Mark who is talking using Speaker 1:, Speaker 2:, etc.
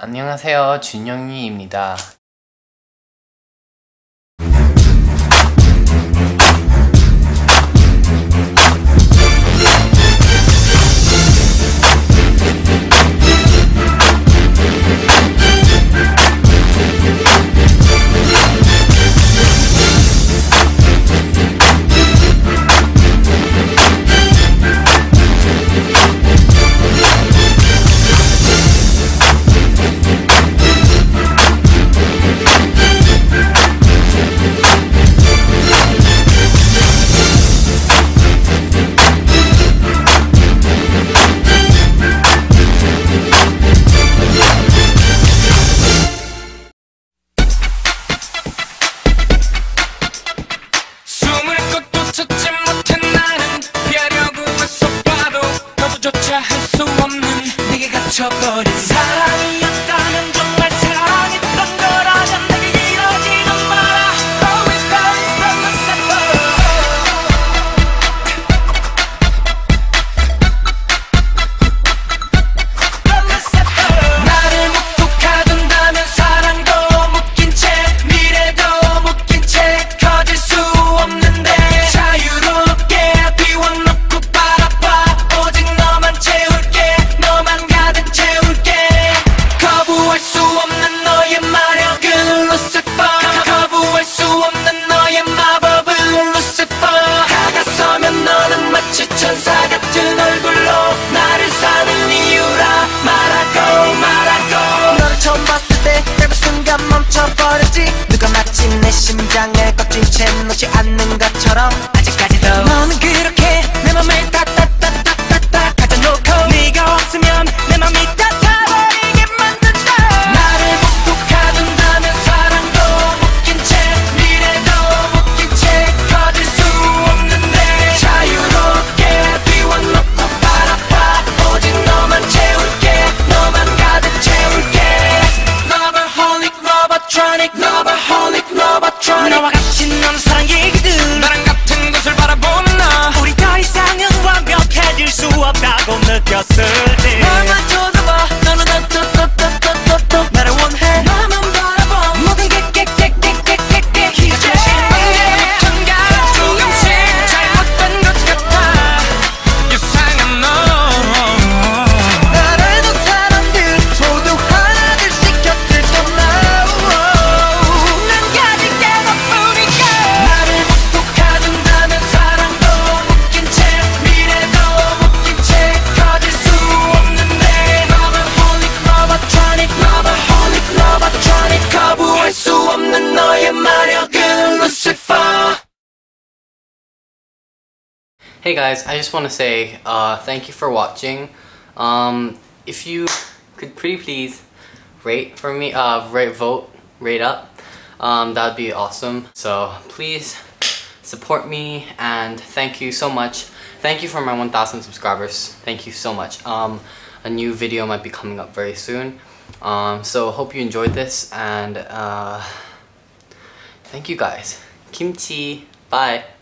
Speaker 1: 안녕하세요. 준영이입니다.
Speaker 2: 사람.
Speaker 1: Hey guys, I just want to say uh, thank you for watching. Um, if you could pretty please rate for me, uh, rate, vote, rate up, um, that would be awesome. So please support me and thank you so much. Thank you for my 1,000 subscribers. Thank you so much. Um, a new video might be coming up very soon. Um, so hope you enjoyed this and uh, thank you guys. Kimchi, bye.